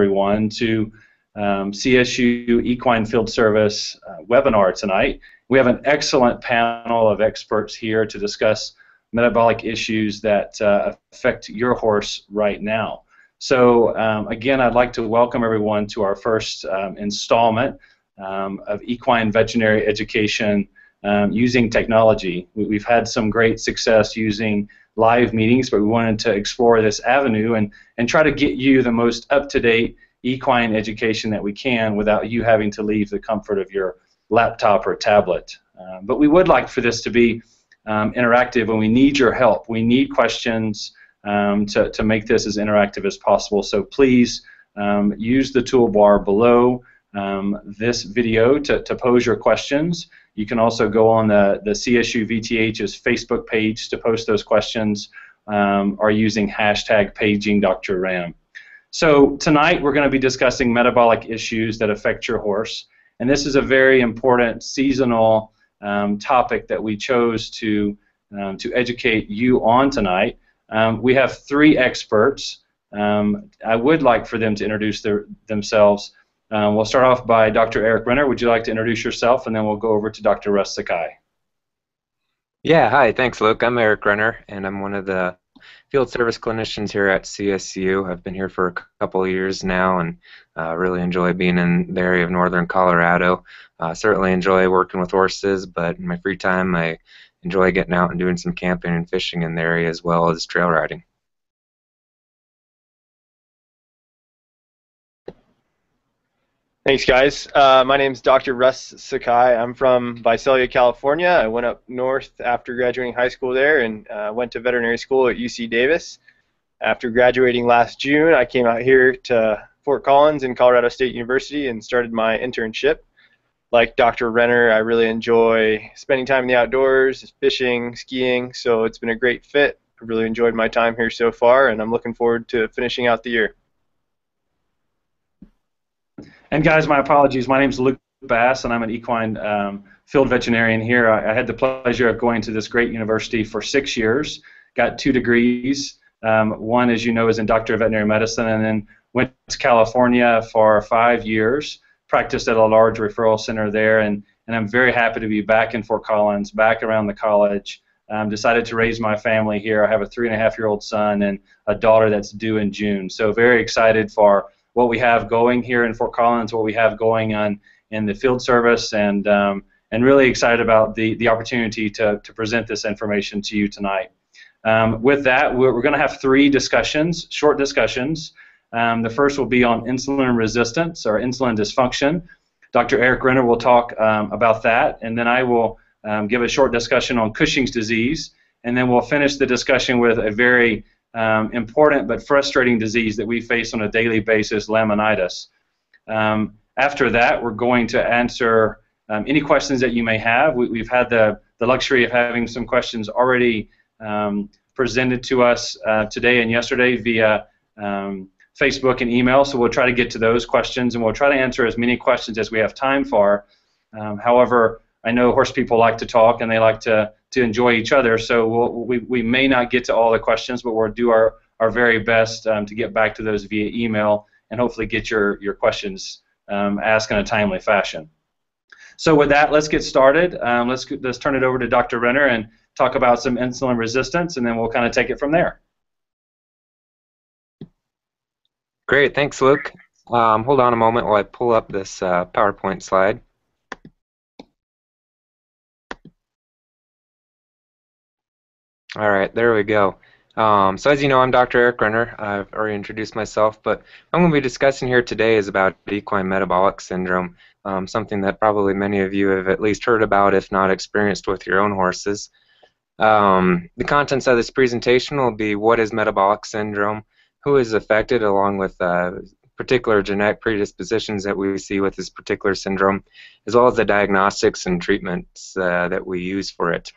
everyone to um, CSU Equine Field Service uh, webinar tonight. We have an excellent panel of experts here to discuss metabolic issues that uh, affect your horse right now. So um, again, I'd like to welcome everyone to our first um, installment um, of equine veterinary education um, using technology. We, have had some great success using live meetings, but we wanted to explore this avenue and, and try to get you the most up-to-date equine education that we can without you having to leave the comfort of your laptop or tablet. Um, but we would like for this to be um, interactive and we need your help. We need questions um, to, to make this as interactive as possible. So please um, use the toolbar below um, this video to, to pose your questions. You can also go on the, the CSU VTH's Facebook page to post those questions um, or using hashtag paging Dr. Ram. So tonight we're going to be discussing metabolic issues that affect your horse. And this is a very important seasonal um, topic that we chose to, um, to educate you on tonight. Um, we have three experts. Um, I would like for them to introduce their, themselves. Um, we'll start off by Dr. Eric Renner. Would you like to introduce yourself, and then we'll go over to Dr. Russ Sakai. Yeah, hi, thanks, Luke. I'm Eric Renner, and I'm one of the field service clinicians here at CSU. I've been here for a couple of years now and uh, really enjoy being in the area of northern Colorado. Uh, certainly enjoy working with horses, but in my free time, I enjoy getting out and doing some camping and fishing in the area as well as trail riding. Thanks, guys. Uh, my name is Dr. Russ Sakai. I'm from Visalia, California. I went up north after graduating high school there and uh, went to veterinary school at UC Davis. After graduating last June, I came out here to Fort Collins in Colorado State University and started my internship. Like Dr. Renner, I really enjoy spending time in the outdoors, fishing, skiing, so it's been a great fit. I've really enjoyed my time here so far, and I'm looking forward to finishing out the year. And guys, my apologies. My name is Luke Bass, and I'm an equine um, field veterinarian here. I, I, had the pleasure of going to this great university for six years. Got two degrees. Um, one, as you know, is in Doctor of Veterinary Medicine, and then went to California for five years. Practiced at a large referral center there, and, and I'm very happy to be back in Fort Collins, back around the college. Um, decided to raise my family here. I have a three and a half year old son and a daughter that's due in June. So very excited for what we have going here in Fort Collins, what we have going on in the field service, and um, and really excited about the the opportunity to to present this information to you tonight. Um, with that, we're, we're going to have three discussions, short discussions. Um, the first will be on insulin resistance or insulin dysfunction. Dr. Eric Renner will talk um, about that, and then I will um, give a short discussion on Cushing's disease, and then we'll finish the discussion with a very um, important but frustrating disease that we face on a daily basis, laminitis. Um, after that, we're going to answer um, any questions that you may have. We, have had the, the luxury of having some questions already um, presented to us uh, today and yesterday via um, Facebook and email, so we'll try to get to those questions and we'll try to answer as many questions as we have time for. Um, however, I know horse people like to talk and they like to to enjoy each other. So we'll, we we may not get to all the questions, but we'll do our our very best um, to get back to those via email and hopefully get your your questions um, asked in a timely fashion. So with that, let's get started. Um, let's let's turn it over to Dr. Renner and talk about some insulin resistance, and then we'll kind of take it from there. Great, thanks, Luke. Um, hold on a moment while I pull up this uh, PowerPoint slide. All right, there we go. Um, so as you know, I'm Dr. Eric Renner. I've already introduced myself, but I'm going to be discussing here today is about equine metabolic syndrome, um, something that probably many of you have at least heard about, if not experienced with your own horses. Um, the contents of this presentation will be what is metabolic syndrome, who is affected, along with uh, particular genetic predispositions that we see with this particular syndrome, as well as the diagnostics and treatments uh, that we use for it.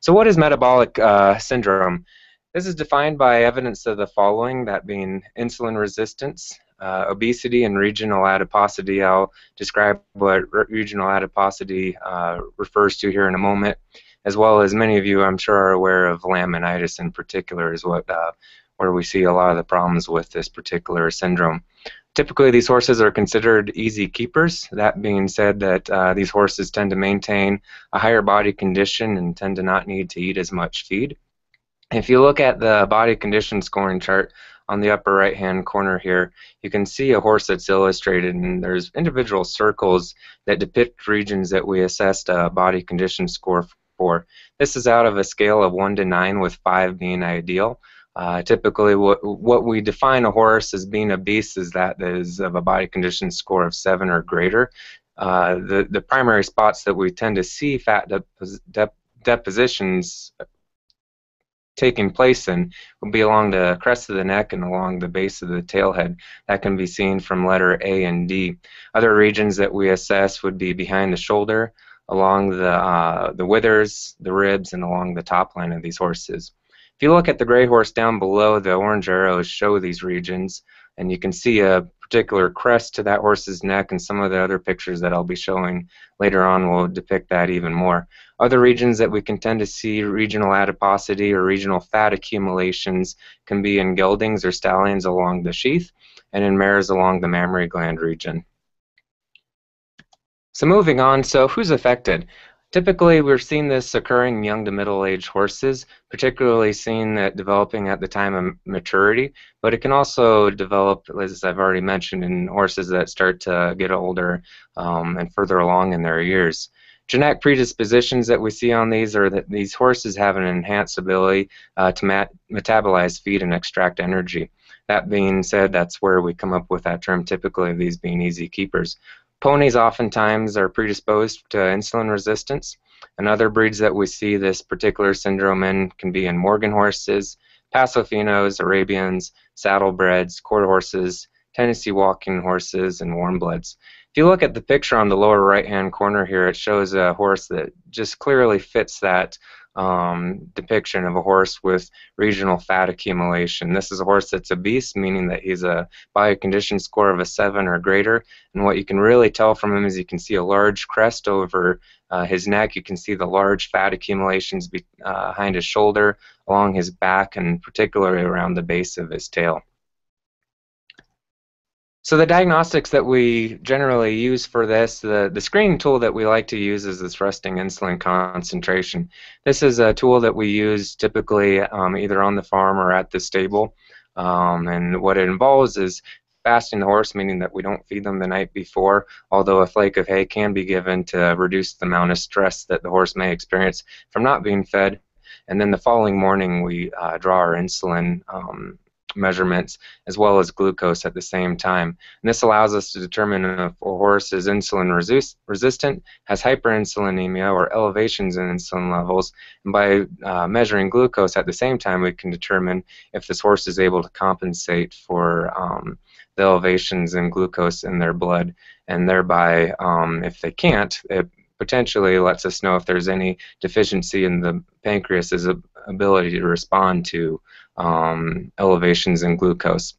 So what is metabolic uh, syndrome? This is defined by evidence of the following, that being insulin resistance, uh, obesity, and regional adiposity. I'll describe what regional adiposity uh, refers to here in a moment, as well as many of you, I'm sure, are aware of laminitis in particular, is what uh, where we see a lot of the problems with this particular syndrome. Typically, these horses are considered easy keepers. That being said, that uh, these horses tend to maintain a higher body condition and tend to not need to eat as much feed. If you look at the body condition scoring chart on the upper right hand corner here, you can see a horse that's illustrated and there's individual circles that depict regions that we assessed a body condition score for. This is out of a scale of 1 to 9 with 5 being ideal. Uh, typically, what, what we define a horse as being a beast is that is of a body condition score of 7 or greater. Uh, the, the primary spots that we tend to see fat depos dep depositions taking place in will be along the crest of the neck and along the base of the tailhead. That can be seen from letter A and D. Other regions that we assess would be behind the shoulder, along the, uh, the withers, the ribs, and along the top line of these horses. If you look at the gray horse down below, the orange arrows show these regions, and you can see a particular crest to that horse's neck, and some of the other pictures that I'll be showing later on will depict that even more. Other regions that we can tend to see regional adiposity or regional fat accumulations can be in geldings or stallions along the sheath, and in mares along the mammary gland region. So moving on, so who's affected? Typically, we're seeing this occurring in young to middle-aged horses, particularly seen that developing at the time of maturity, but it can also develop, as I've already mentioned, in horses that start to get older um, and further along in their years. Genetic predispositions that we see on these are that these horses have an enhanced ability uh, to metabolize feed and extract energy. That being said, that's where we come up with that term typically of these being easy keepers. Ponies oftentimes are predisposed to insulin resistance. And other breeds that we see this particular syndrome in can be in Morgan horses, Paso Finos, Arabians, saddlebreds, quarter horses, Tennessee walking horses, and warm bloods. If you look at the picture on the lower right hand corner here, it shows a horse that just clearly fits that um, depiction of a horse with regional fat accumulation. This is a horse that's obese, meaning that he's a body condition score of a 7 or greater. And what you can really tell from him is you can see a large crest over uh, his neck. You can see the large fat accumulations be, uh, behind his shoulder, along his back, and particularly around the base of his tail. So the diagnostics that we generally use for this, the, the screening tool that we like to use is this resting insulin concentration. This is a tool that we use typically um, either on the farm or at the stable. Um, and what it involves is fasting the horse, meaning that we don't feed them the night before, although a flake of hay can be given to reduce the amount of stress that the horse may experience from not being fed. And then the following morning, we uh, draw our insulin um, measurements as well as glucose at the same time. And this allows us to determine if a horse is insulin resist resistant, has hyperinsulinemia, or elevations in insulin levels. And by uh, measuring glucose at the same time, we can determine if this horse is able to compensate for um, the elevations in glucose in their blood. And thereby, um, if they can't, it potentially lets us know if there's any deficiency in the pancreas's ability to respond to um, elevations in glucose.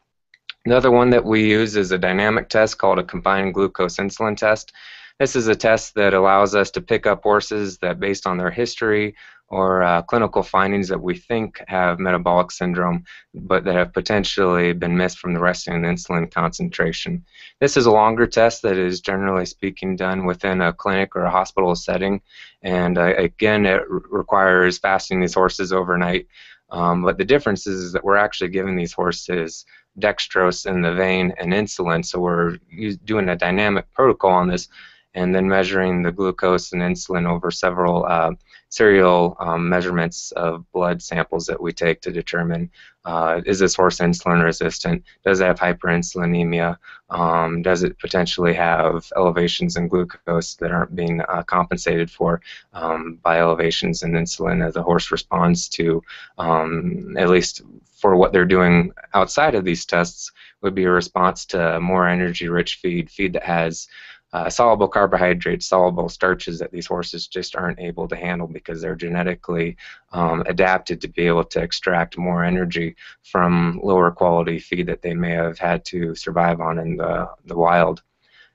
Another one that we use is a dynamic test called a combined glucose insulin test. This is a test that allows us to pick up horses that, based on their history or uh, clinical findings that we think have metabolic syndrome, but that have potentially been missed from the resting insulin concentration. This is a longer test that is generally speaking done within a clinic or a hospital setting, and uh, again, it requires fasting these horses overnight um, but the difference is, is, that we're actually giving these horses dextrose in the vein and insulin, so we're doing a dynamic protocol on this and then measuring the glucose and insulin over several uh, serial um, measurements of blood samples that we take to determine uh, is this horse insulin resistant? Does it have hyperinsulinemia? Um, does it potentially have elevations in glucose that aren't being uh, compensated for um, by elevations in insulin as the horse responds to, um, at least for what they're doing outside of these tests, would be a response to more energy rich feed, feed that has uh, soluble carbohydrates, soluble starches that these horses just aren't able to handle because they're genetically um, adapted to be able to extract more energy from lower quality feed that they may have had to survive on in the, the wild.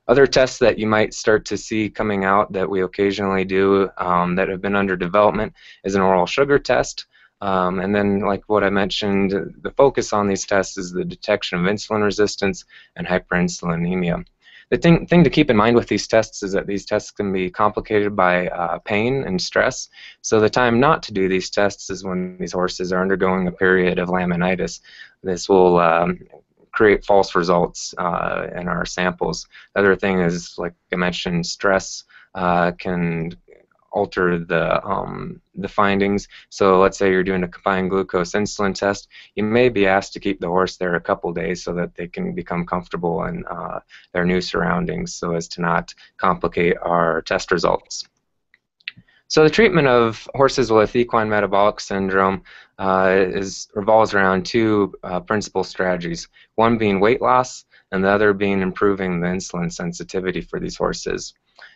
Other tests that you might start to see coming out that we occasionally do um, that have been under development is an oral sugar test. Um, and then, like what I mentioned, the focus on these tests is the detection of insulin resistance and hyperinsulinemia. The thing, thing to keep in mind with these tests is that these tests can be complicated by uh, pain and stress. So the time not to do these tests is when these horses are undergoing a period of laminitis. This will um, create false results uh, in our samples. The other thing is, like I mentioned, stress uh, can alter the um, the findings. So let's say you're doing a combined glucose insulin test, you may be asked to keep the horse there a couple days so that they can become comfortable in uh, their new surroundings, so as to not complicate our test results. So the treatment of horses with equine metabolic syndrome uh, is revolves around two uh, principal strategies. One being weight loss, and the other being improving the insulin sensitivity for these horses.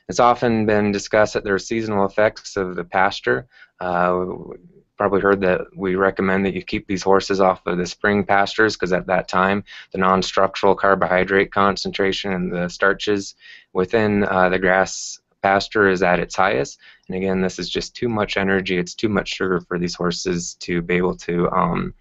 It's often been discussed that there are seasonal effects of the pasture. Uh, probably heard that we recommend that you keep these horses off of the spring pastures because at that time the non-structural carbohydrate concentration and the starches within uh, the grass pasture is at its highest. And again, this is just too much energy. It's too much sugar for these horses to be able to um,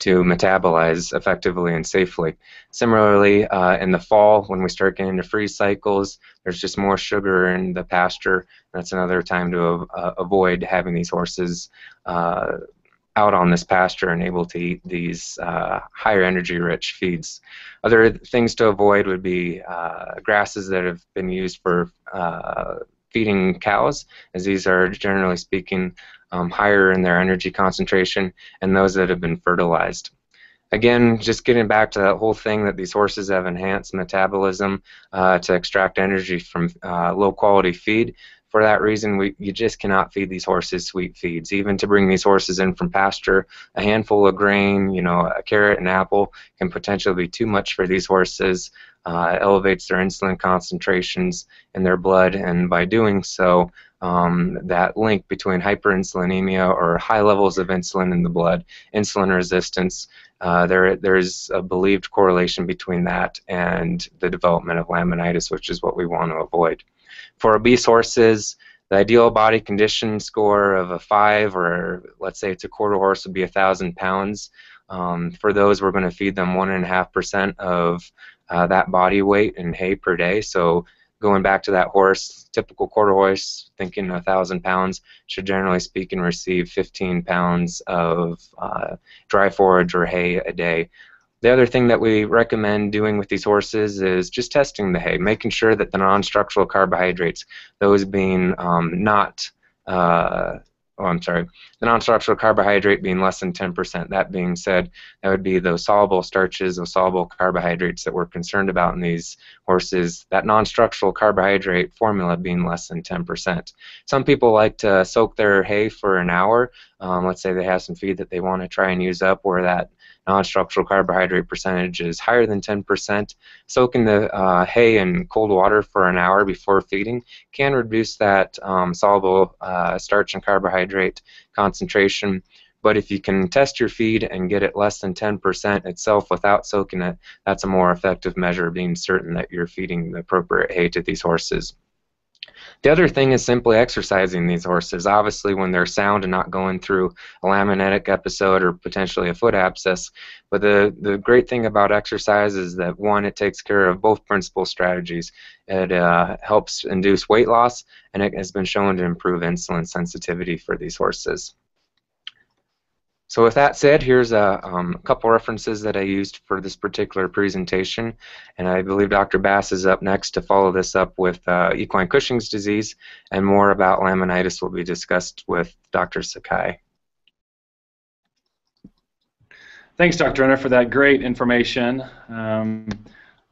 to metabolize effectively and safely. Similarly, uh, in the fall, when we start getting into freeze cycles, there's just more sugar in the pasture. That's another time to uh, avoid having these horses uh, out on this pasture and able to eat these uh, higher energy rich feeds. Other things to avoid would be uh, grasses that have been used for uh, feeding cows, as these are generally speaking um, higher in their energy concentration, and those that have been fertilized. Again, just getting back to that whole thing that these horses have enhanced metabolism uh, to extract energy from uh, low quality feed for that reason, we, you just cannot feed these horses sweet feeds. Even to bring these horses in from pasture, a handful of grain, you know, a carrot and apple can potentially be too much for these horses. Uh, elevates their insulin concentrations in their blood, and by doing so, um, that link between hyperinsulinemia or high levels of insulin in the blood, insulin resistance, uh, there there's a believed correlation between that and the development of laminitis, which is what we want to avoid. For obese horses, the ideal body condition score of a 5, or let's say it's a quarter horse, would be a 1,000 pounds. Um, for those, we're going to feed them 1.5% of uh, that body weight in hay per day. So going back to that horse, typical quarter horse, thinking a 1,000 pounds, should generally speaking receive 15 pounds of uh, dry forage or hay a day. The other thing that we recommend doing with these horses is just testing the hay, making sure that the non-structural carbohydrates, those being um, not, uh, oh, I'm sorry, the non-structural carbohydrate being less than 10%. That being said, that would be those soluble starches, those soluble carbohydrates that we're concerned about in these horses. That non-structural carbohydrate formula being less than 10%. Some people like to soak their hay for an hour. Um, let's say they have some feed that they want to try and use up where that non-structural carbohydrate percentage is higher than 10%, soaking the uh, hay in cold water for an hour before feeding can reduce that um, soluble uh, starch and carbohydrate concentration. But if you can test your feed and get it less than 10% itself without soaking it, that's a more effective measure of being certain that you're feeding the appropriate hay to these horses. The other thing is simply exercising these horses. Obviously, when they're sound and not going through a laminitic episode or potentially a foot abscess. But the, the great thing about exercise is that one, it takes care of both principal strategies. It uh, helps induce weight loss, and it has been shown to improve insulin sensitivity for these horses. So with that said, here's a um, couple references that I used for this particular presentation, and I believe Dr. Bass is up next to follow this up with uh, equine Cushing's disease, and more about laminitis will be discussed with Dr. Sakai. Thanks, Dr. Renner, for that great information um,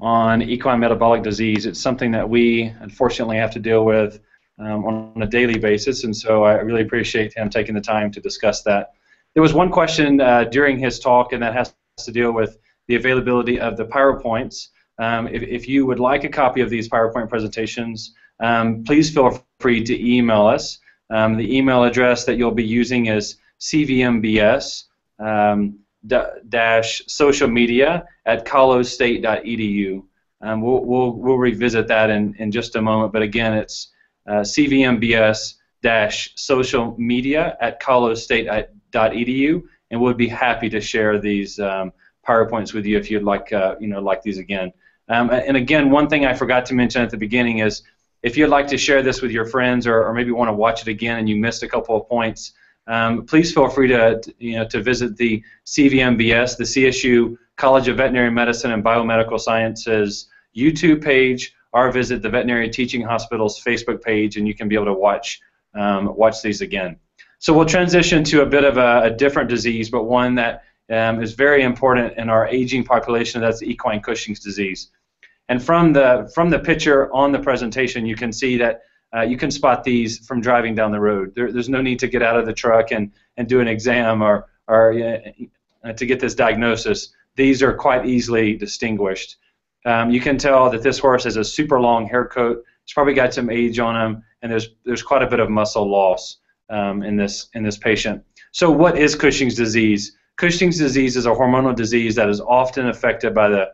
on equine metabolic disease. It's something that we unfortunately have to deal with um, on a daily basis, and so I really appreciate him taking the time to discuss that there was one question uh, during his talk, and that has to deal with the availability of the PowerPoints. Um, if, if, you would like a copy of these PowerPoint presentations, um, please feel free to email us. Um, the email address that you'll be using is cvmbs um, dash social media at colostate.edu. Um, we'll, we'll, we'll revisit that in, in just a moment, but again, it's uh, cvmbs dash social media at colostate.edu and we'd be happy to share these um, PowerPoints with you if you'd like, uh, you know, like these again. Um, and again, one thing I forgot to mention at the beginning is if you'd like to share this with your friends or, or maybe want to watch it again and you missed a couple of points, um, please feel free to, you know, to visit the CVMBS, the CSU College of Veterinary Medicine and Biomedical Sciences YouTube page, or visit the Veterinary Teaching Hospital's Facebook page, and you can be able to watch um, watch these again. So we'll transition to a bit of a, a different disease, but one that um, is very important in our aging population. That's equine Cushing's disease. And from the from the picture on the presentation, you can see that uh, you can spot these from driving down the road. There, there's no need to get out of the truck and, and do an exam or, or uh, to get this diagnosis. These are quite easily distinguished. Um, you can tell that this horse has a super long hair coat. It's probably got some age on him, and there's there's quite a bit of muscle loss um, in this in this patient. So, what is Cushing's disease? Cushing's disease is a hormonal disease that is often affected by the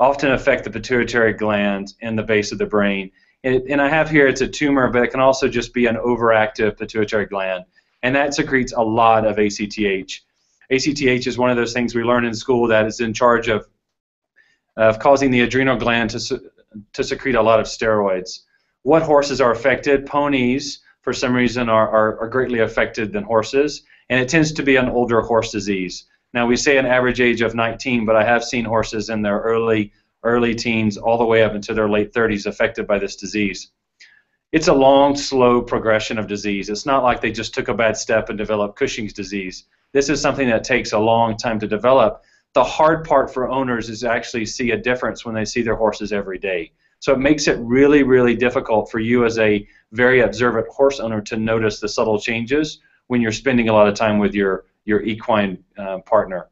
often affect the pituitary gland in the base of the brain. And, and I have here it's a tumor, but it can also just be an overactive pituitary gland, and that secretes a lot of ACTH. ACTH is one of those things we learn in school that is in charge of of causing the adrenal gland to to secrete a lot of steroids. What horses are affected? Ponies, for some reason, are, are, are greatly affected than horses, and it tends to be an older horse disease. Now we say an average age of 19, but I have seen horses in their early early teens all the way up into their late 30s affected by this disease. It's a long, slow progression of disease. It's not like they just took a bad step and developed Cushing's disease. This is something that takes a long time to develop. The hard part for owners is actually see a difference when they see their horses every day. So it makes it really, really difficult for you as a very observant horse owner to notice the subtle changes when you're spending a lot of time with your, your equine uh, partner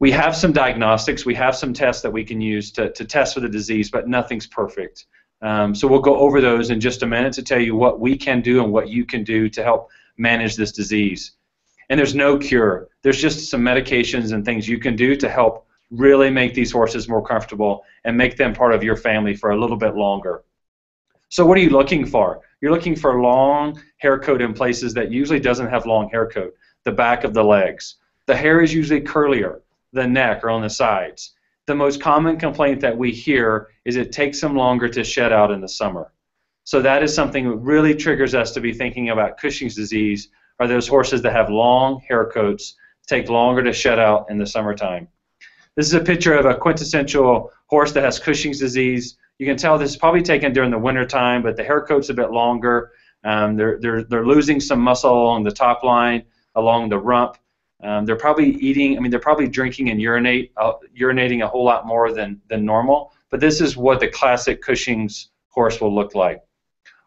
we have some diagnostics, we have some tests that we can use to, to test for the disease, but nothing's perfect. Um, so we'll go over those in just a minute to tell you what we can do and what you can do to help manage this disease. And there's no cure. There's just some medications and things you can do to help really make these horses more comfortable and make them part of your family for a little bit longer. So what are you looking for? You're looking for long hair coat in places that usually doesn't have long hair coat, the back of the legs. The hair is usually curlier the neck or on the sides. The most common complaint that we hear is it takes them longer to shed out in the summer. So that is something that really triggers us to be thinking about Cushing's disease are those horses that have long hair coats, take longer to shed out in the summertime. This is a picture of a quintessential horse that has Cushing's disease. You can tell this is probably taken during the wintertime, but the hair coat's a bit longer. Um, they're, they're, they're losing some muscle along the top line, along the rump, um, they're probably eating. I mean, they're probably drinking and urinate, uh, urinating a whole lot more than than normal. But this is what the classic Cushing's horse will look like.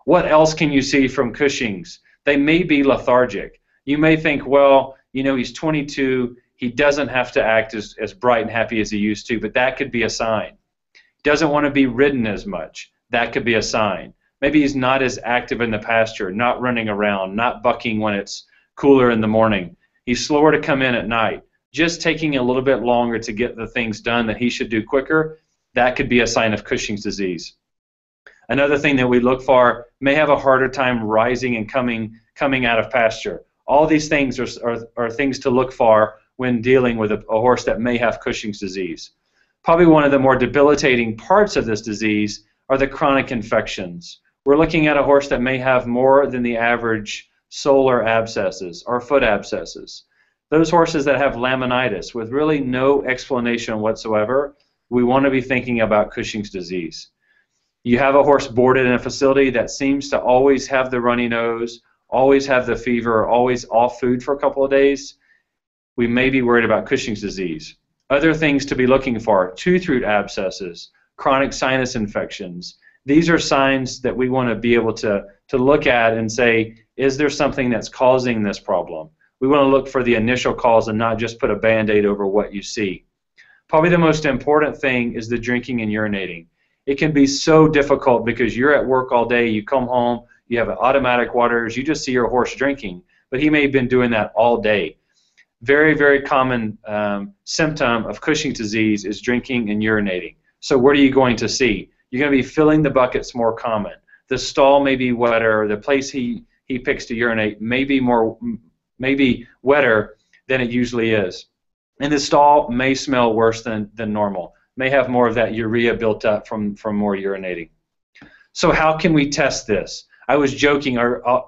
What else can you see from Cushing's? They may be lethargic. You may think, well, you know, he's 22. He doesn't have to act as, as bright and happy as he used to, but that could be a sign. Doesn't want to be ridden as much. That could be a sign. Maybe he's not as active in the pasture, not running around, not bucking when it's cooler in the morning. He's slower to come in at night. Just taking a little bit longer to get the things done that he should do quicker, that could be a sign of Cushing's disease. Another thing that we look for may have a harder time rising and coming coming out of pasture. All these things are, are, are things to look for when dealing with a, a horse that may have Cushing's disease. Probably one of the more debilitating parts of this disease are the chronic infections. We're looking at a horse that may have more than the average solar abscesses or foot abscesses. Those horses that have laminitis with really no explanation whatsoever, we want to be thinking about Cushing's disease. You have a horse boarded in a facility that seems to always have the runny nose, always have the fever, always off food for a couple of days. We may be worried about Cushing's disease. Other things to be looking for tooth root abscesses, chronic sinus infections. These are signs that we want to be able to, to look at and say, is there something that's causing this problem? We want to look for the initial cause and not just put a band aid over what you see. Probably the most important thing is the drinking and urinating. It can be so difficult because you're at work all day, you come home, you have automatic waters, you just see your horse drinking, but he may have been doing that all day. Very, very common um, symptom of Cushing's disease is drinking and urinating. So, what are you going to see? You're going to be filling the buckets more common. The stall may be wetter, the place he he picks to urinate may be more maybe wetter than it usually is. And the stall may smell worse than, than normal, may have more of that urea built up from, from more urinating. So how can we test this? I was joking or uh,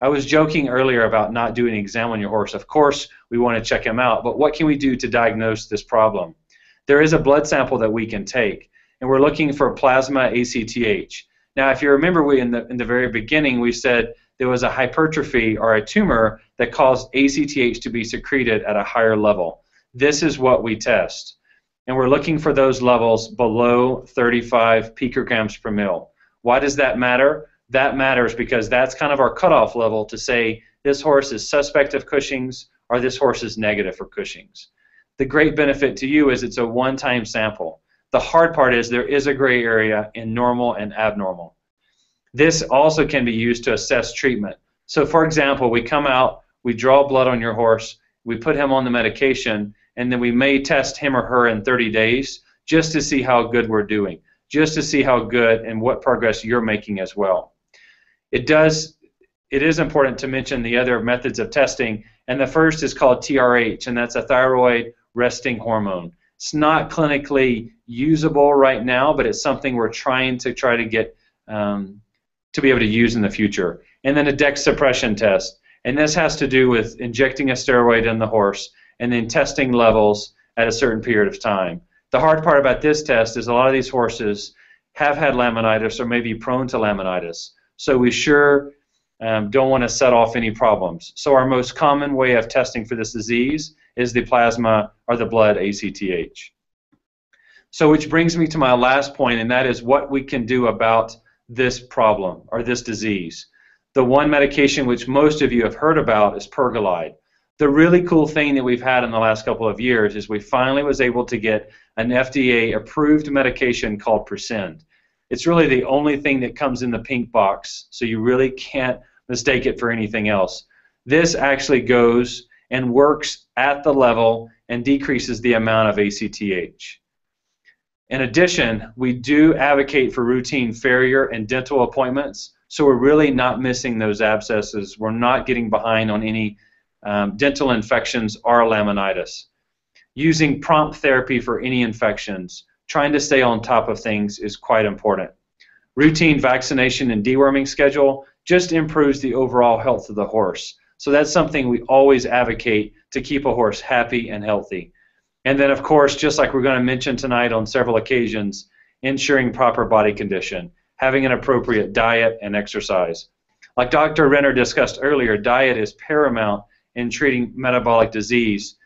I was joking earlier about not doing an exam on your horse. Of course, we want to check him out, but what can we do to diagnose this problem? There is a blood sample that we can take, and we're looking for plasma ACTH. Now, if you remember, we in the in the very beginning we said there was a hypertrophy or a tumor that caused ACTH to be secreted at a higher level. This is what we test, and we're looking for those levels below 35 picograms per mil. Why does that matter? That matters because that's kind of our cutoff level to say this horse is suspect of Cushing's or this horse is negative for Cushing's. The great benefit to you is it's a one-time sample. The hard part is there is a gray area in normal and abnormal. This also can be used to assess treatment. So, for example, we come out, we draw blood on your horse, we put him on the medication, and then we may test him or her in 30 days just to see how good we're doing, just to see how good and what progress you're making as well. It does. It is important to mention the other methods of testing, and the first is called TRH, and that's a thyroid resting hormone. It's not clinically usable right now, but it's something we're trying to try to get um, to be able to use in the future. And then a DEX suppression test, and this has to do with injecting a steroid in the horse and then testing levels at a certain period of time. The hard part about this test is a lot of these horses have had laminitis or may be prone to laminitis. So we sure um, don't want to set off any problems. So our most common way of testing for this disease is the plasma or the blood ACTH. So which brings me to my last point, and that is what we can do about this problem or this disease. The one medication which most of you have heard about is Pergolide. The really cool thing that we've had in the last couple of years is we finally was able to get an FDA approved medication called Prascend. It's really the only thing that comes in the pink box, so you really can't mistake it for anything else. This actually goes and works at the level and decreases the amount of ACTH. In addition, we do advocate for routine farrier and dental appointments, so we're really not missing those abscesses. We're not getting behind on any um, dental infections or laminitis. Using prompt therapy for any infections, trying to stay on top of things is quite important. Routine vaccination and deworming schedule just improves the overall health of the horse. So that's something we always advocate to keep a horse happy and healthy. And then, of course, just like we're going to mention tonight on several occasions, ensuring proper body condition, having an appropriate diet and exercise. Like Dr. Renner discussed earlier, diet is paramount in treating metabolic disease.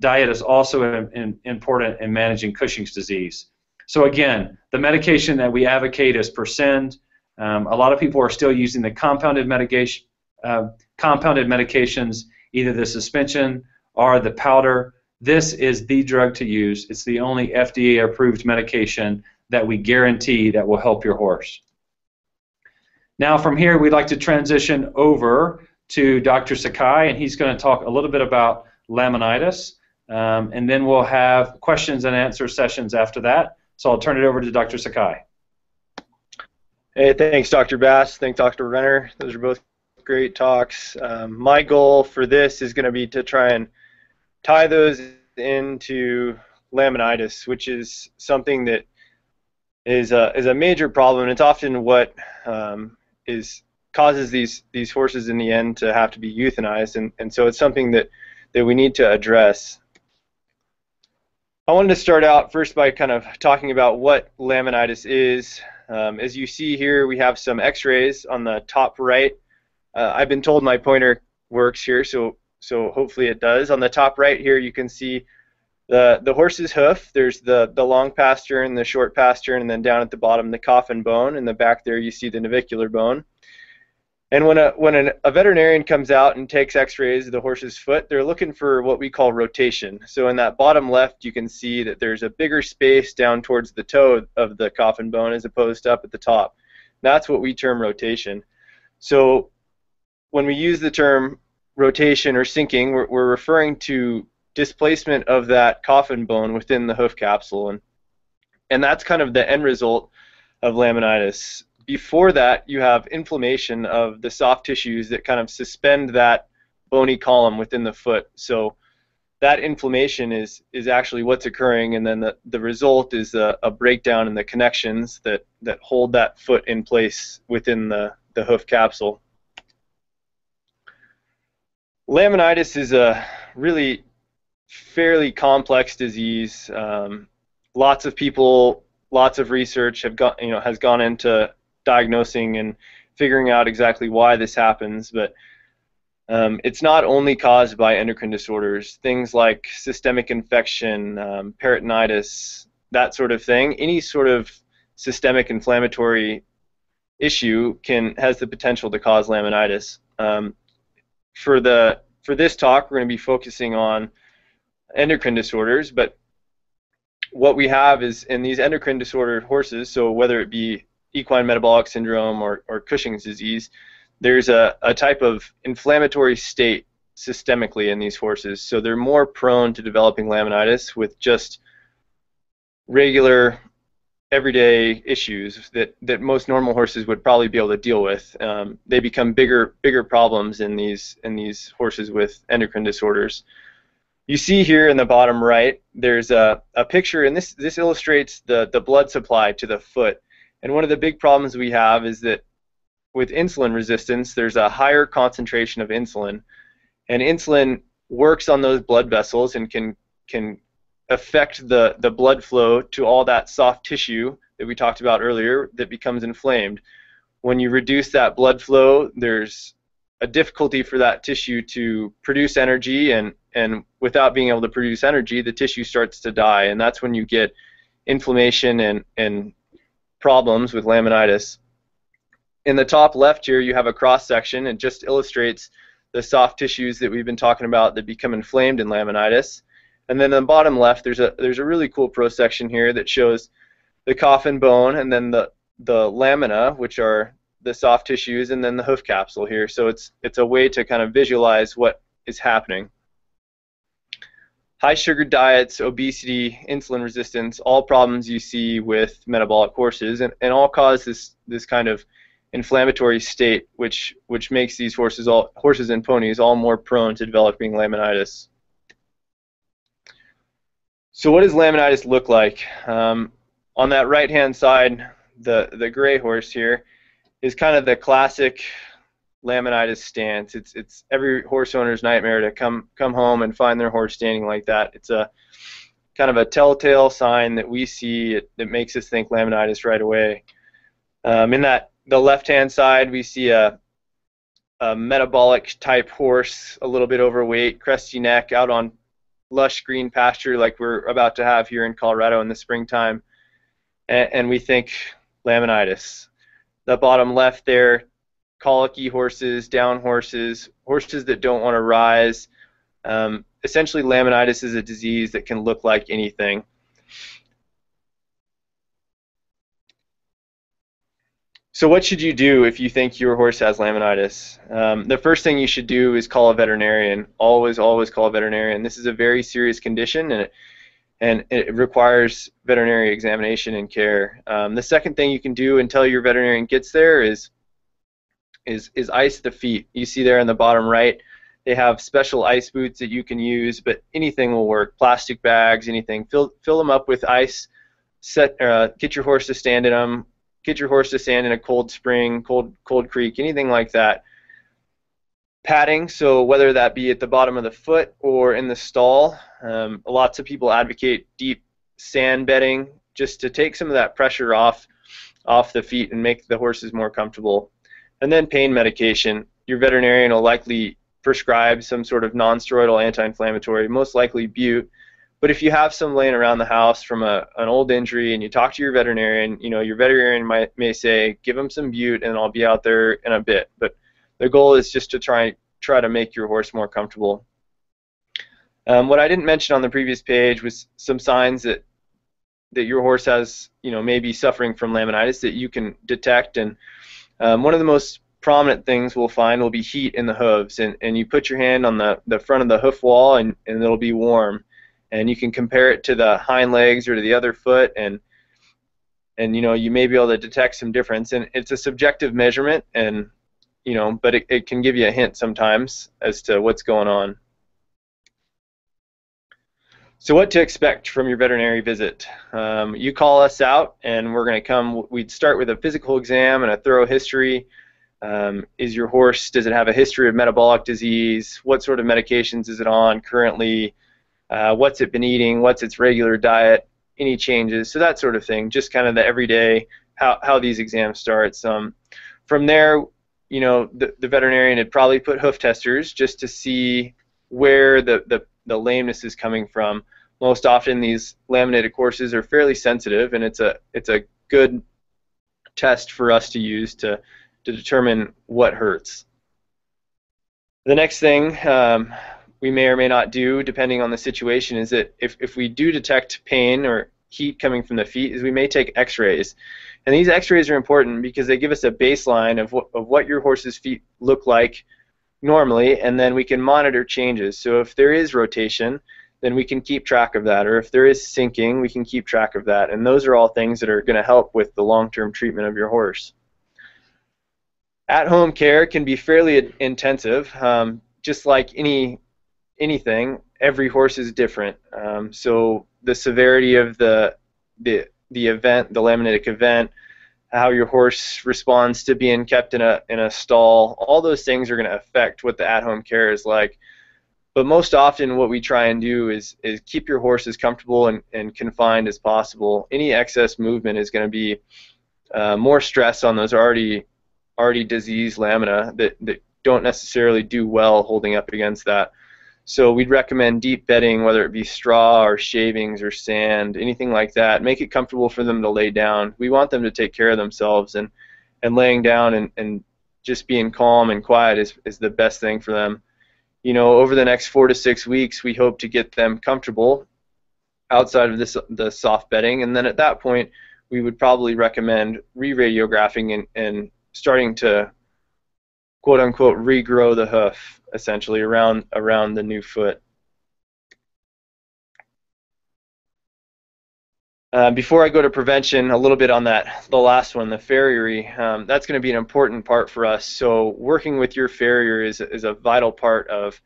Diet is also in, in, important in managing Cushing's disease. So again, the medication that we advocate is Prascend. Um, a lot of people are still using the compounded medication, uh, compounded medications, either the suspension or the powder. This is the drug to use. It's the only FDA approved medication that we guarantee that will help your horse. Now from here we'd like to transition over to Dr. Sakai and he's going to talk a little bit about laminitis um, and then we'll have questions and answer sessions after that. So I'll turn it over to Dr. Sakai. Hey, thanks, Dr. Bass. Thanks, Dr. Renner. Those are both great talks. Um, my goal for this is going to be to try and tie those into laminitis, which is something that is a, is a major problem. It's often what um, is causes these these horses in the end to have to be euthanized, and, and so it's something that, that we need to address. I wanted to start out first by kind of talking about what laminitis is. Um, as you see here, we have some x-rays on the top right. Uh, I've been told my pointer works here, so so hopefully it does. On the top right here, you can see the the horse's hoof. There's the the long pastern and the short pastern, and then down at the bottom the coffin bone. In the back there, you see the navicular bone. And when a when an, a veterinarian comes out and takes X-rays of the horse's foot, they're looking for what we call rotation. So in that bottom left, you can see that there's a bigger space down towards the toe of the coffin bone as opposed to up at the top. That's what we term rotation. So when we use the term rotation or sinking, we're, we're referring to displacement of that coffin bone within the hoof capsule, and and that's kind of the end result of laminitis. Before that, you have inflammation of the soft tissues that kind of suspend that bony column within the foot. So that inflammation is is actually what's occurring, and then the, the result is a, a breakdown in the connections that, that hold that foot in place within the, the hoof capsule. Laminitis is a really fairly complex disease. Um, lots of people, lots of research have got you know has gone into diagnosing and figuring out exactly why this happens, but um, it's not only caused by endocrine disorders, things like systemic infection, um, peritonitis, that sort of thing. Any sort of systemic inflammatory issue can has the potential to cause laminitis. Um, for the for this talk, we're going to be focusing on endocrine disorders, but what we have is in these endocrine disordered horses, so whether it be equine metabolic syndrome or, or Cushing's disease, there's a, a type of inflammatory state systemically in these horses. So they're more prone to developing laminitis with just regular everyday issues that, that most normal horses would probably be able to deal with. Um, they become bigger bigger problems in these in these horses with endocrine disorders. You see here in the bottom right, there's a, a picture, and this this illustrates the the blood supply to the foot. And one of the big problems we have is that with insulin resistance, there's a higher concentration of insulin, and insulin works on those blood vessels and can can affect the the blood flow to all that soft tissue that we talked about earlier that becomes inflamed. When you reduce that blood flow, there's a difficulty for that tissue to produce energy. And and without being able to produce energy the tissue starts to die. And that's when you get inflammation and and problems with laminitis in the top left here you have a cross section it just illustrates the soft tissues that we've been talking about that become inflamed in laminitis and then in the bottom left there's a there's a really cool pro section here that shows the coffin bone and then the the lamina which are the soft tissues and then the hoof capsule here. So it's it's a way to kind of visualize what is happening. High sugar diets, obesity, insulin resistance, all problems you see with metabolic horses and, and all cause this this kind of inflammatory state which which makes these horses all horses and ponies all more prone to developing laminitis. So what does laminitis look like? Um, on that right hand side, the the gray horse here, is kind of the classic laminitis stance. It's it's every horse owner's nightmare to come come home and find their horse standing like that. It's a kind of a telltale sign that we see that makes us think laminitis right away. Um, in that the left-hand side, we see a, a metabolic type horse, a little bit overweight, cresty neck, out on lush green pasture like we're about to have here in Colorado in the springtime, and, and we think laminitis the bottom left there, colicky horses, down horses, horses that don't want to rise. Um, essentially, laminitis is a disease that can look like anything. So what should you do if you think your horse has laminitis? Um, the first thing you should do is call a veterinarian. Always, always call a veterinarian. This is a very serious condition, and it, and it requires veterinary examination and care. Um, the second thing you can do until your veterinarian gets there is is is ice the feet. You see there in the bottom right, they have special ice boots that you can use, but anything will work. Plastic bags, anything. Fill fill them up with ice. Set uh, get your horse to stand in them. Get your horse to stand in a cold spring, cold cold creek, anything like that padding, so whether that be at the bottom of the foot or in the stall, um, lots of people advocate deep sand bedding just to take some of that pressure off off the feet and make the horses more comfortable. And then pain medication. Your veterinarian will likely prescribe some sort of non-steroidal anti-inflammatory, most likely bute. But if you have some laying around the house from a, an old injury and you talk to your veterinarian, you know, your veterinarian might may say, give them some bute and I'll be out there in a bit. But the goal is just to try try to make your horse more comfortable. Um, what I didn't mention on the previous page was some signs that that your horse has, you know, maybe suffering from laminitis that you can detect. And um, one of the most prominent things we'll find will be heat in the hooves. And, and you put your hand on the, the front of the hoof wall and, and it'll be warm. And you can compare it to the hind legs or to the other foot and and you know you may be able to detect some difference. And it's a subjective measurement and you know, but it, it can give you a hint sometimes as to what's going on. So what to expect from your veterinary visit? Um, you call us out, and we're going to come. We'd start with a physical exam and a thorough history. Um, is your horse? Does it have a history of metabolic disease? What sort of medications is it on currently? Uh, what's it been eating? What's its regular diet? Any changes? So that sort of thing. Just kind of the everyday how how these exams start. Um, from there, you know, the, the veterinarian had probably put hoof testers just to see where the, the the lameness is coming from. Most often, these laminitic horses are fairly sensitive, and it's a it's a good test for us to use to to determine what hurts. The next thing um, we may or may not do, depending on the situation, is that if, if we do detect pain or heat coming from the feet, is we may take X-rays. And these X-rays are important because they give us a baseline of what, of what your horse's feet look like normally, and then we can monitor changes. So if there is rotation, then we can keep track of that. Or if there is sinking, we can keep track of that. And those are all things that are going to help with the long-term treatment of your horse. At-home care can be fairly intensive. Um, just like any anything, every horse is different. Um, so the severity of the the the event, the laminitic event, how your horse responds to being kept in a in a stall, all those things are going to affect what the at-home care is like. But most often, what we try and do is is keep your horse as comfortable and, and confined as possible. Any excess movement is going to be uh, more stress on those already already diseased lamina that, that don't necessarily do well holding up against that. So we'd recommend deep bedding, whether it be straw or shavings or sand, anything like that. Make it comfortable for them to lay down. We want them to take care of themselves, and, and laying down and, and just being calm and quiet is, is the best thing for them. You know, over the next four to six weeks, we hope to get them comfortable outside of this the soft bedding, and then at that point, we would probably recommend re-radiographing and, and starting to quote unquote regrow the hoof essentially around around the new foot. Uh, before I go to prevention, a little bit on that, the last one, the farriery. Um, that's going to be an important part for us. So working with your farrier is, is a vital part of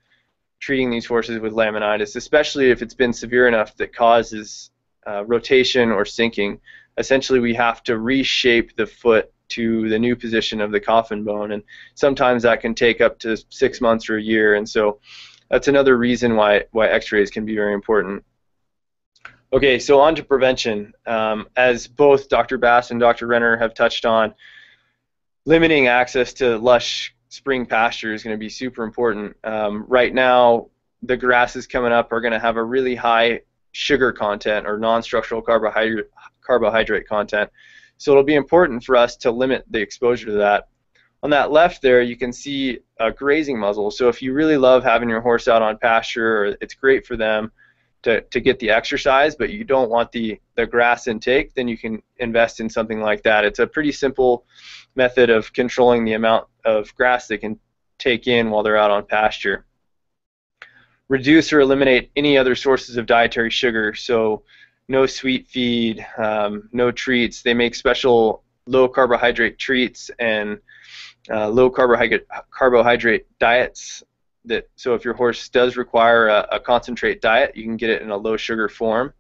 treating these horses with laminitis, especially if it's been severe enough that causes uh, rotation or sinking. Essentially, we have to reshape the foot to the new position of the coffin bone, and sometimes that can take up to six months or a year. And so that's another reason why why X-rays can be very important. Okay, so on to prevention. Um, as both Dr. Bass and Dr. Renner have touched on, limiting access to lush spring pasture is going to be super important. Um, right now, the grasses coming up are going to have a really high sugar content or non-structural carbohydrate carbohydrate content. So it'll be important for us to limit the exposure to that. On that left there, you can see a grazing muzzle. So if you really love having your horse out on pasture, it's great for them to, to get the exercise, but you don't want the, the grass intake, then you can invest in something like that. It's a pretty simple method of controlling the amount of grass they can take in while they're out on pasture. Reduce or eliminate any other sources of dietary sugar. So no sweet feed, um, no treats. They make special low carbohydrate treats and uh, low carbohydrate carbohydrate diets. That so if your horse does require a, a concentrate diet, you can get it in a low sugar form.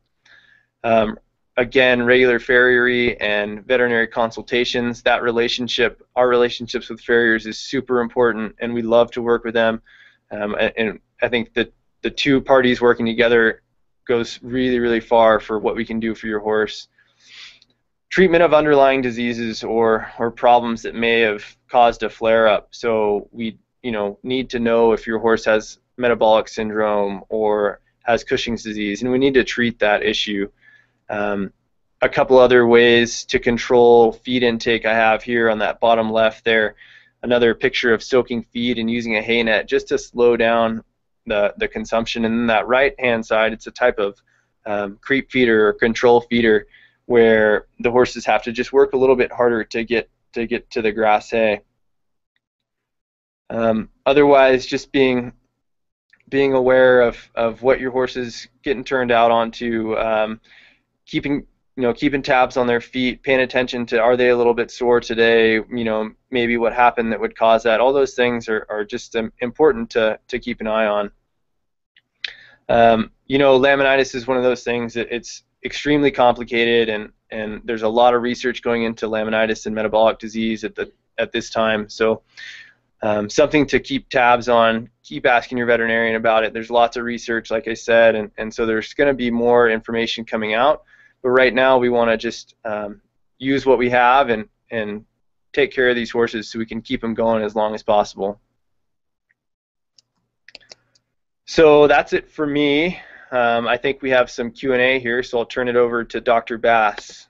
Um, again, regular farriery and veterinary consultations. That relationship, our relationships with farriers, is super important, and we love to work with them. Um, and, and I think that the two parties working together goes really, really far for what we can do for your horse. Treatment of underlying diseases or, or problems that may have caused a flare up. So we you know need to know if your horse has metabolic syndrome or has Cushing's disease, and we need to treat that issue. Um, a couple other ways to control feed intake I have here on that bottom left there. Another picture of soaking feed and using a hay net just to slow down the, the consumption. And then that right hand side, it's a type of um, creep feeder or control feeder where the horses have to just work a little bit harder to get to get to the grass hay. Um, otherwise, just being being aware of, of what your horse is getting turned out onto, um, keeping you know, keeping tabs on their feet, paying attention to are they a little bit sore today, you know, maybe what happened that would cause that. All those things are, are just um, important to, to keep an eye on. Um, you know, laminitis is one of those things that it's extremely complicated and, and there's a lot of research going into laminitis and metabolic disease at the at this time. So um, something to keep tabs on. Keep asking your veterinarian about it. There's lots of research, like I said, and, and so there's going to be more information coming out. But right now, we want to just um, use what we have and, and take care of these horses so we can keep them going as long as possible. So that's it for me. Um, I think we have some Q&A here, so I'll turn it over to Dr. Bass.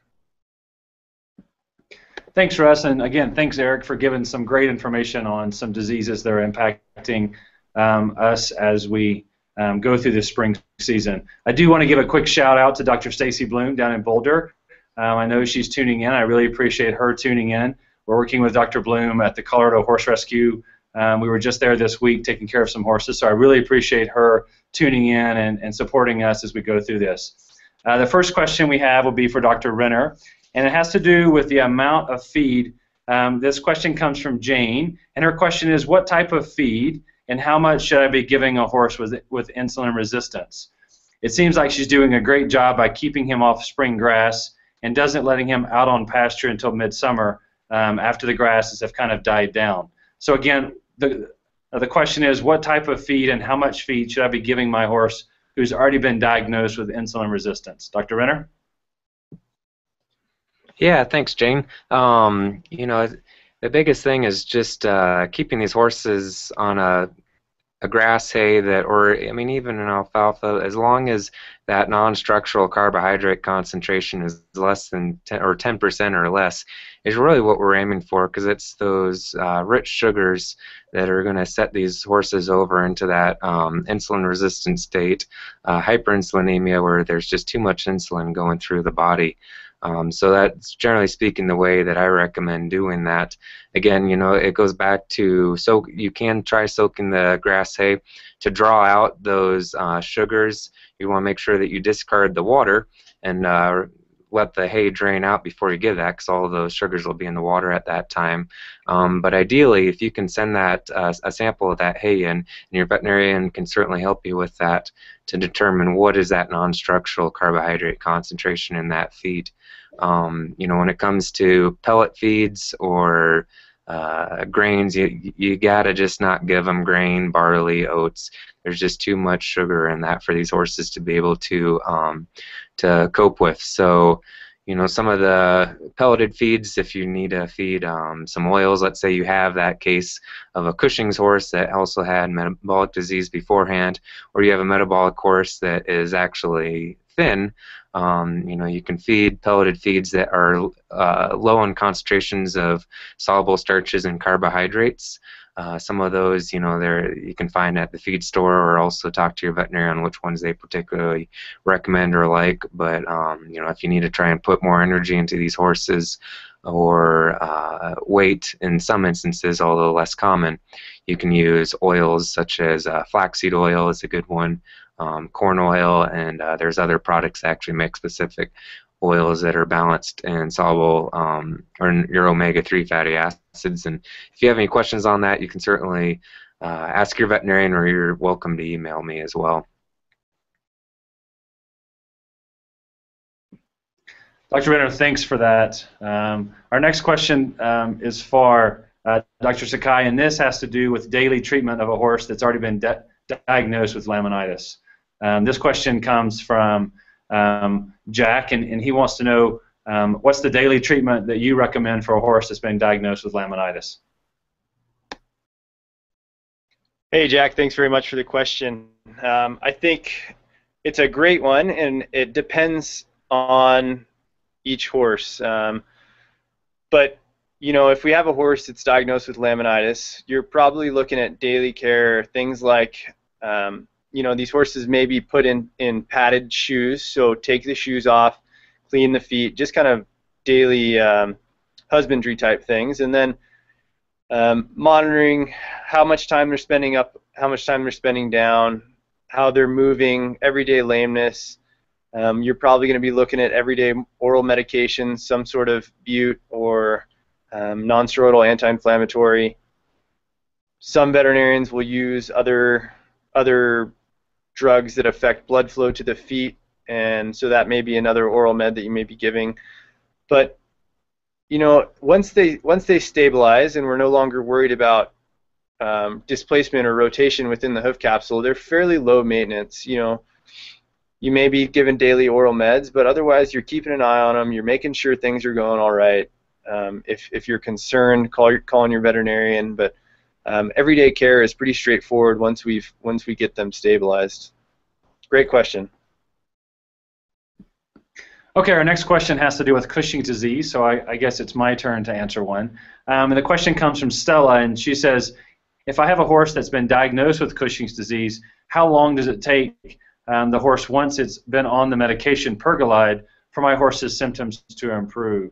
Thanks, Russ, and again, thanks, Eric, for giving some great information on some diseases that are impacting um, us as we um, go through the spring season. I do want to give a quick shout out to Dr. Stacy Bloom down in Boulder. Um, I know she's tuning in. I really appreciate her tuning in. We're working with Dr. Bloom at the Colorado Horse Rescue. Um, we were just there this week taking care of some horses, so I really appreciate her tuning in and, and supporting us as we go through this. Uh, the first question we have will be for Dr. Renner, and it has to do with the amount of feed. Um, this question comes from Jane, and her question is, what type of feed and how much should I be giving a horse with, with insulin resistance? It seems like she's doing a great job by keeping him off spring grass and doesn't letting him out on pasture until midsummer um, after the grasses have kind of died down. So again, the, the question is what type of feed and how much feed should I be giving my horse who's already been diagnosed with insulin resistance? Dr. Renner? Yeah, thanks, Jane. Um, you know, the biggest thing is just uh, keeping these horses on a a grass hay that, or I mean, even an alfalfa, as long as that non-structural carbohydrate concentration is less than 10 or 10% or less, is really what we're aiming for because it's those uh, rich sugars that are going to set these horses over into that um, insulin-resistant state, uh, hyperinsulinemia, where there's just too much insulin going through the body. Um, so that's generally speaking the way that I recommend doing that. Again, you know, it goes back to so you can try soaking the grass hay to draw out those uh, sugars. You want to make sure that you discard the water and uh, let the hay drain out before you give that because all of those sugars will be in the water at that time. Um, but ideally, if you can send that uh, a sample of that hay in, and your veterinarian can certainly help you with that to determine what is that non-structural carbohydrate concentration in that feed. Um, you know, when it comes to pellet feeds or uh, grains, you you gotta just not give them grain, barley, oats. There's just too much sugar in that for these horses to be able to um, to cope with. So, you know, some of the pelleted feeds, if you need to feed um, some oils, let's say you have that case of a Cushing's horse that also had metabolic disease beforehand, or you have a metabolic horse that is actually thin, um, you know, you can feed pelleted feeds that are uh, low in concentrations of soluble starches and carbohydrates. Uh, some of those, you know, there you can find at the feed store, or also talk to your veterinarian on which ones they particularly recommend or like. But um, you know, if you need to try and put more energy into these horses, or uh, weight in some instances, although less common, you can use oils such as uh, flaxseed oil is a good one, um, corn oil, and uh, there's other products that actually make specific oils that are balanced and soluble um, or your omega-3 fatty acids. And if you have any questions on that, you can certainly uh, ask your veterinarian or you're welcome to email me as well. Dr. Renner, thanks for that. Um, our next question um, is for uh, Dr. Sakai, and this has to do with daily treatment of a horse that's already been diagnosed with laminitis. Um, this question comes from um, Jack, and, and he wants to know um, what's the daily treatment that you recommend for a horse that's been diagnosed with laminitis? Hey, Jack, thanks very much for the question. Um, I think it's a great one, and it depends on each horse. Um, but you know, if we have a horse that's diagnosed with laminitis, you're probably looking at daily care, things like um, you know these horses may be put in in padded shoes. So take the shoes off clean the feet just kind of daily um, husbandry type things. And then um, monitoring how much time they're spending up how much time they're spending down how they're moving everyday lameness. Um, you're probably going to be looking at everyday oral medications, some sort of bute or um, non-steroidal anti-inflammatory. Some veterinarians will use other other drugs that affect blood flow to the feet, and so that may be another oral med that you may be giving. But you know, once they once they stabilize and we're no longer worried about um, displacement or rotation within the hoof capsule, they're fairly low maintenance. You know, you may be given daily oral meds, but otherwise you're keeping an eye on them. You're making sure things are going all right. Um, if if you're concerned, call your call on your veterinarian. But um, everyday care is pretty straightforward once we've once we get them stabilized. Great question. Okay, our next question has to do with Cushing's disease, so I, I guess it's my turn to answer one. Um, and the question comes from Stella, and she says, if I have a horse that's been diagnosed with Cushing's disease, how long does it take um, the horse once it's been on the medication Pergolide for my horse's symptoms to improve?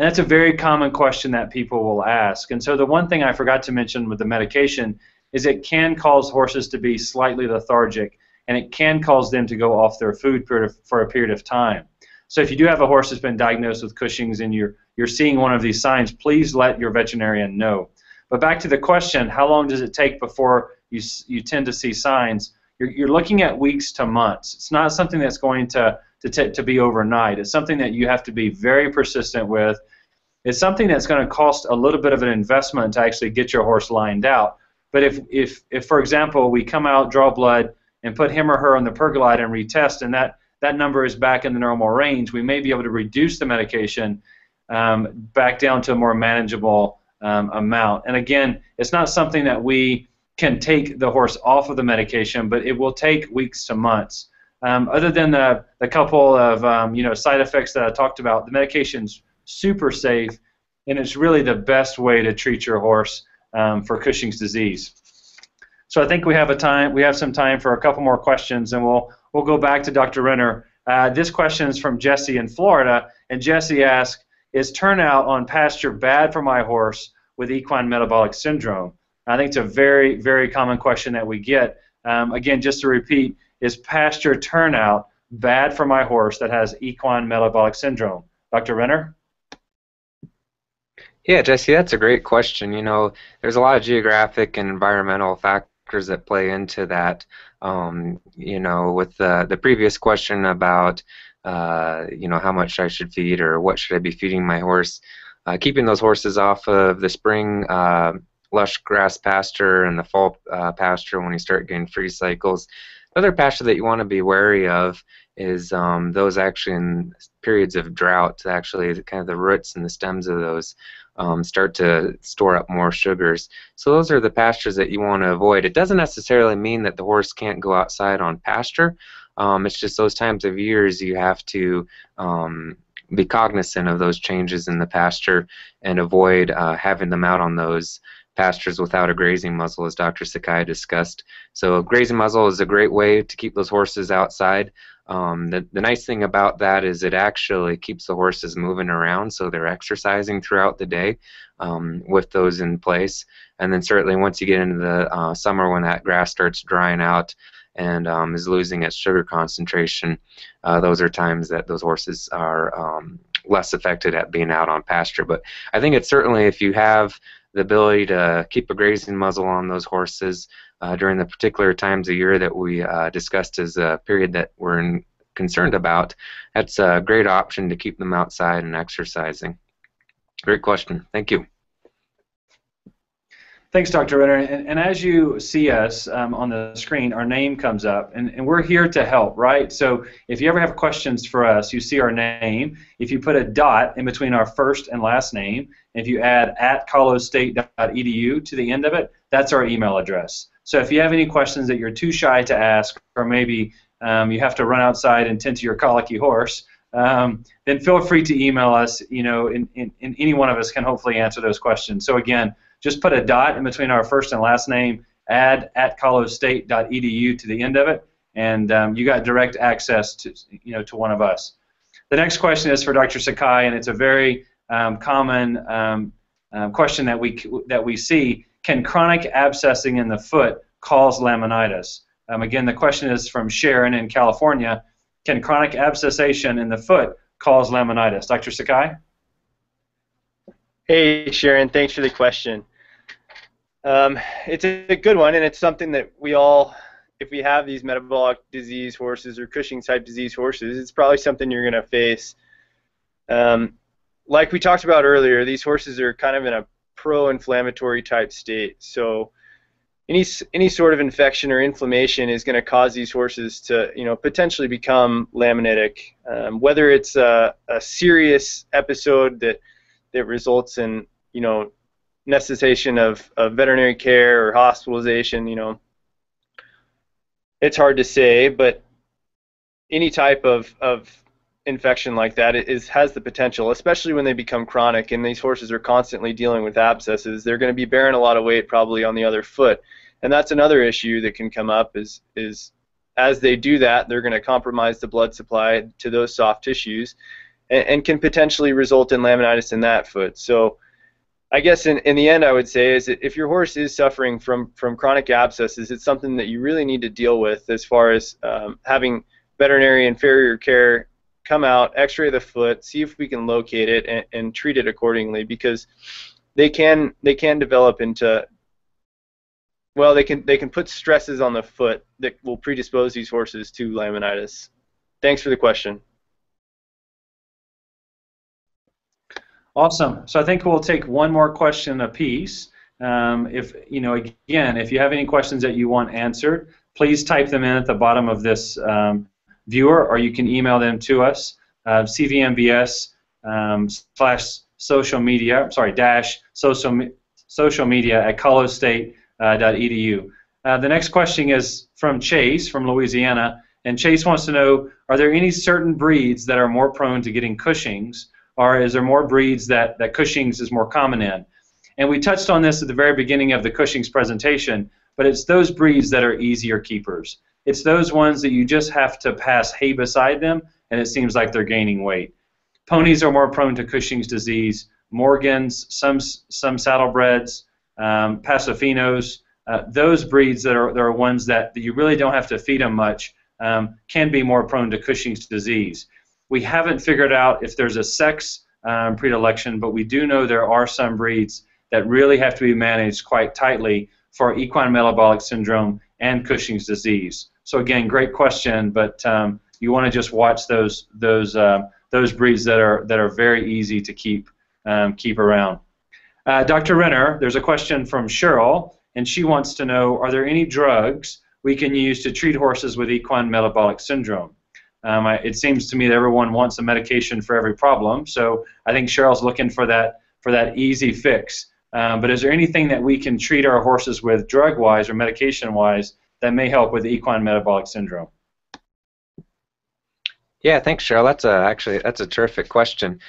And that's a very common question that people will ask. And so the one thing I forgot to mention with the medication is it can cause horses to be slightly lethargic, and it can cause them to go off their food for a period of time. So if you do have a horse that's been diagnosed with Cushing's and you're you're seeing one of these signs, please let your veterinarian know. But back to the question, how long does it take before you you tend to see signs? You're, you're looking at weeks to months. It's not something that's going to to, to be overnight. It's something that you have to be very persistent with. It's something that's going to cost a little bit of an investment to actually get your horse lined out. But if, if, if for example, we come out, draw blood, and put him or her on the pergolide and retest, and that that number is back in the normal range, we may be able to reduce the medication um, back down to a more manageable um, amount. And again, it's not something that we can take the horse off of the medication, but it will take weeks to months. Um, other than the, the couple of um, you know side effects that I talked about, the medication's super safe, and it's really the best way to treat your horse um, for Cushing's disease. So I think we have a time. We have some time for a couple more questions, and we'll we'll go back to Dr. Renner. Uh, this question is from Jesse in Florida, and Jesse asks, "Is turnout on pasture bad for my horse with equine metabolic syndrome?" I think it's a very very common question that we get. Um, again, just to repeat, is pasture turnout bad for my horse that has equine metabolic syndrome? Dr. Renner? Yeah, Jesse, that's a great question. You know, there's a lot of geographic and environmental factors that play into that. Um, you know, with the the previous question about uh, you know how much I should feed or what should I be feeding my horse, uh, keeping those horses off of the spring uh, lush grass pasture and the fall uh, pasture when you start getting freeze cycles. Another pasture that you want to be wary of is um, those actually in periods of drought, actually kind of the roots and the stems of those um, start to store up more sugars. So those are the pastures that you want to avoid. It doesn't necessarily mean that the horse can't go outside on pasture. Um, it's just those times of years you have to um, be cognizant of those changes in the pasture and avoid uh, having them out on those pastures without a grazing muzzle, as Dr. Sakai discussed. So a grazing muzzle is a great way to keep those horses outside. Um, the, the nice thing about that is it actually keeps the horses moving around so they're exercising throughout the day um, with those in place. And then certainly once you get into the uh, summer when that grass starts drying out and um, is losing its sugar concentration, uh, those are times that those horses are um, less affected at being out on pasture. But I think it's certainly if you have the ability to keep a grazing muzzle on those horses, uh, during the particular times of year that we uh, discussed as a period that we're in, concerned about, that's a great option to keep them outside and exercising. Great question. Thank you. Thanks, Dr. Renner. And, and as you see us um, on the screen, our name comes up, and, and we're here to help, right? So if you ever have questions for us, you see our name. If you put a dot in between our first and last name, if you add at colostate.edu to the end of it, that's our email address. So if you have any questions that you're too shy to ask, or maybe um, you have to run outside and tend to your colicky horse, um, then feel free to email us. You know, and, and, and any one of us can hopefully answer those questions. So again, just put a dot in between our first and last name, add at colostate.edu to the end of it, and um, you got direct access to you know to one of us. The next question is for Dr. Sakai, and it's a very um, common um, uh, question that we that we see. Can chronic abscessing in the foot cause laminitis? Um, again, the question is from Sharon in California, can chronic abscessation in the foot cause laminitis? Dr. Sakai? Hey, Sharon, thanks for the question. Um, it's a good one, and it's something that we all, if we have these metabolic disease horses or Cushing type disease horses, it's probably something you're going to face. Um, like we talked about earlier, these horses are kind of in a pro-inflammatory type state. So any any sort of infection or inflammation is going to cause these horses to you know potentially become laminitic. Um, whether it's a, a serious episode that that results in you know necessitation of, of veterinary care or hospitalization, you know, it's hard to say, but any type of, of infection like that is has the potential, especially when they become chronic and these horses are constantly dealing with abscesses. They're going to be bearing a lot of weight probably on the other foot, and that's another issue that can come up. Is is as they do that, they're going to compromise the blood supply to those soft tissues, and, and can potentially result in laminitis in that foot. So I guess in, in the end, I would say is that if your horse is suffering from, from chronic abscesses, it's something that you really need to deal with as far as um, having veterinary and farrier care come out, x-ray the foot, see if we can locate it, and, and treat it accordingly because they can they can develop into well they can they can put stresses on the foot that will predispose these horses to laminitis. Thanks for the question. Awesome. So I think we'll take one more question apiece. Um, if you know, again, if you have any questions that you want answered, please type them in at the bottom of this um, viewer, or you can email them to us. Uh, CVMBS um, slash social media. Sorry, dash social social media at colostate.edu. Uh, uh, the next question is from Chase from Louisiana, and Chase wants to know: Are there any certain breeds that are more prone to getting Cushing's? Or is there more breeds that, that Cushing's is more common in? And we touched on this at the very beginning of the Cushing's presentation, but it's those breeds that are easier keepers. It's those ones that you just have to pass hay beside them, and it seems like they're gaining weight. Ponies are more prone to Cushing's disease. Morgans, some some saddlebreds, um, Paso Finos, uh, those breeds that are, that are ones that, that you really don't have to feed them much um, can be more prone to Cushing's disease. We haven't figured out if there's a sex um, predilection, but we do know there are some breeds that really have to be managed quite tightly for equine metabolic syndrome and Cushing's disease. So again, great question, but um, you want to just watch those those uh, those breeds that are that are very easy to keep um, keep around. Uh, Dr. Renner, there's a question from Cheryl, and she wants to know: Are there any drugs we can use to treat horses with equine metabolic syndrome? Um, I, it seems to me that everyone wants a medication for every problem, so I think Cheryl's looking for that for that easy fix. Um, but is there anything that we can treat our horses with drug-wise or medication-wise that may help with equine metabolic syndrome? Yeah, thanks, Cheryl. That's a actually that's a terrific question.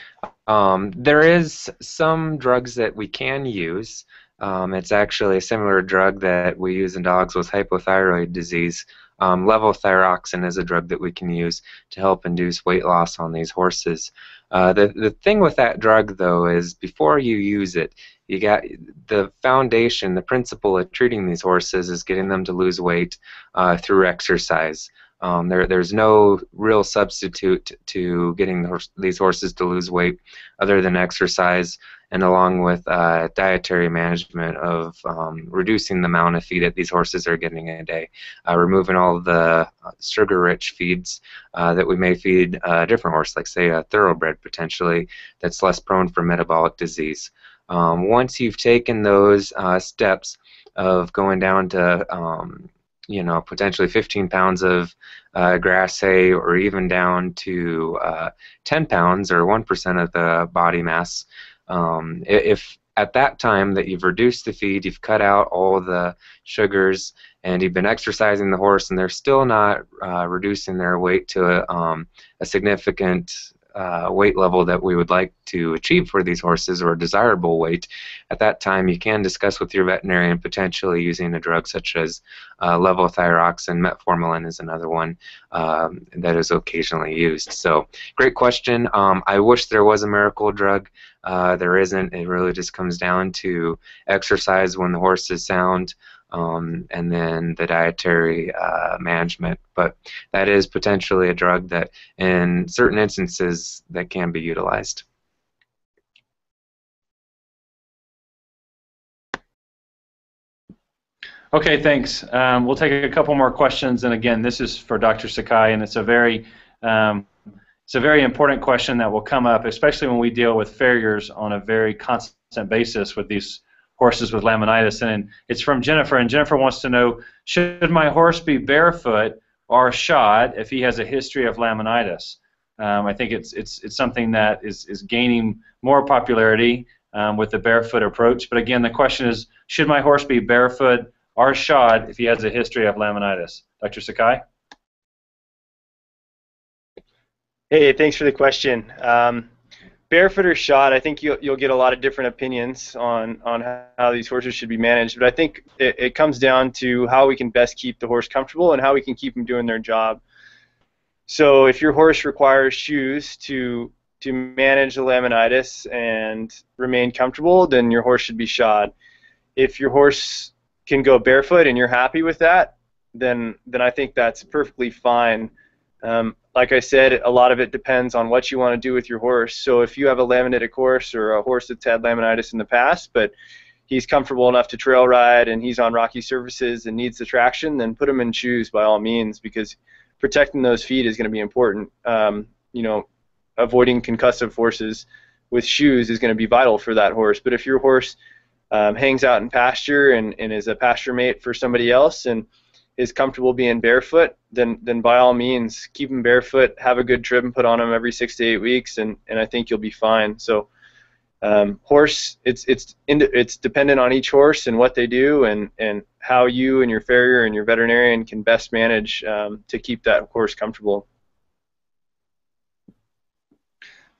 Um, there is some drugs that we can use. Um, it's actually a similar drug that we use in dogs with hypothyroid disease. Um, levothyroxine is a drug that we can use to help induce weight loss on these horses. Uh, the, the thing with that drug, though, is before you use it, you got the foundation, the principle of treating these horses is getting them to lose weight uh, through exercise. Um, there, there's no real substitute to getting the, these horses to lose weight other than exercise and along with uh, dietary management of um, reducing the amount of feed that these horses are getting a day, uh, removing all the uh, sugar-rich feeds uh, that we may feed a different horse, like say a thoroughbred potentially, that's less prone for metabolic disease. Um, once you've taken those uh, steps of going down to um, you know, potentially 15 pounds of uh, grass hay, or even down to uh, 10 pounds or 1% of the body mass. Um, if at that time that you've reduced the feed, you've cut out all the sugars, and you've been exercising the horse, and they're still not uh, reducing their weight to a, um, a significant uh, weight level that we would like to achieve for these horses or a desirable weight, at that time you can discuss with your veterinarian potentially using a drug such as uh, levothyroxine. Metformin is another one um, that is occasionally used. So, great question. Um, I wish there was a miracle drug. Uh, there isn't. It really just comes down to exercise when the horse is sound. Um, and then the dietary uh, management. But that is potentially a drug that, in certain instances, that can be utilized. Okay, thanks. Um, we'll take a couple more questions, and again, this is for Dr. Sakai, and it's a very um, it's a very important question that will come up, especially when we deal with farriers on a very constant basis with these horses with laminitis. And it's from Jennifer, and Jennifer wants to know: Should my horse be barefoot or shod if he has a history of laminitis? Um, I think it's it's it's something that is is gaining more popularity um, with the barefoot approach. But again, the question is: Should my horse be barefoot or shod if he has a history of laminitis? Dr. Sakai. Hey, thanks for the question. Um, barefoot or shod, I think you'll, you'll get a lot of different opinions on, on how these horses should be managed, but I think it, it comes down to how we can best keep the horse comfortable and how we can keep them doing their job. So if your horse requires shoes to to manage the laminitis and remain comfortable, then your horse should be shod. If your horse can go barefoot and you're happy with that, then then I think that's perfectly fine. Um, like I said, a lot of it depends on what you want to do with your horse. So if you have a laminitic horse or a horse that's had laminitis in the past, but he's comfortable enough to trail ride and he's on rocky surfaces and needs the traction, then put him in shoes by all means because protecting those feet is going to be important. Um, you know, avoiding concussive forces with shoes is going to be vital for that horse. But if your horse um, hangs out in pasture and, and is a pasture mate for somebody else and is comfortable being barefoot, then then by all means keep them barefoot. Have a good trim put on them every six to eight weeks, and, and I think you'll be fine. So um, horse, it's it's it's dependent on each horse and what they do, and and how you and your farrier and your veterinarian can best manage um, to keep that horse comfortable.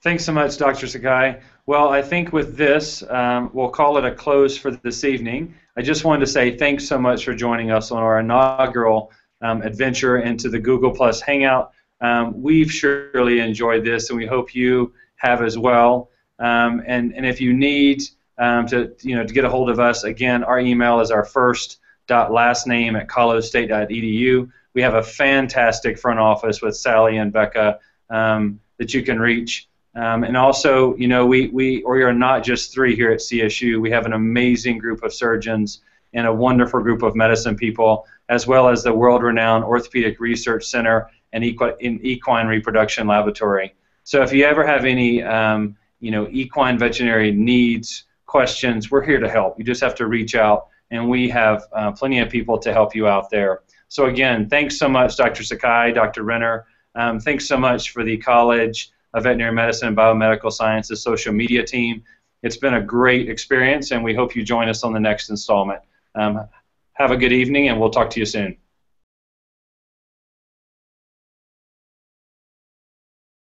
Thanks so much, Dr. Sakai. Well, I think with this, um, we'll call it a close for this evening. I just wanted to say thanks so much for joining us on our inaugural um, adventure into the Google Plus Hangout. Um, we've surely enjoyed this, and we hope you have as well. Um, and, and if you need um, to, you know, to get a hold of us, again, our email is our first dot last name at colostate.edu. We have a fantastic front office with Sally and Becca um, that you can reach. Um, and also, you know, we, we, we are not just three here at CSU. We have an amazing group of surgeons and a wonderful group of medicine people, as well as the world-renowned Orthopedic Research Center and equi- Equine Reproduction Laboratory. So if you ever have any, um, you know, equine veterinary needs, questions, we're here to help. You just have to reach out, and we have uh, plenty of people to help you out there. So again, thanks so much, Dr. Sakai, Dr. Renner. Um, thanks so much for the college of veterinary medicine and biomedical sciences social media team. It's been a great experience, and we hope you join us on the next installment. Um, have a good evening, and we'll talk to you soon.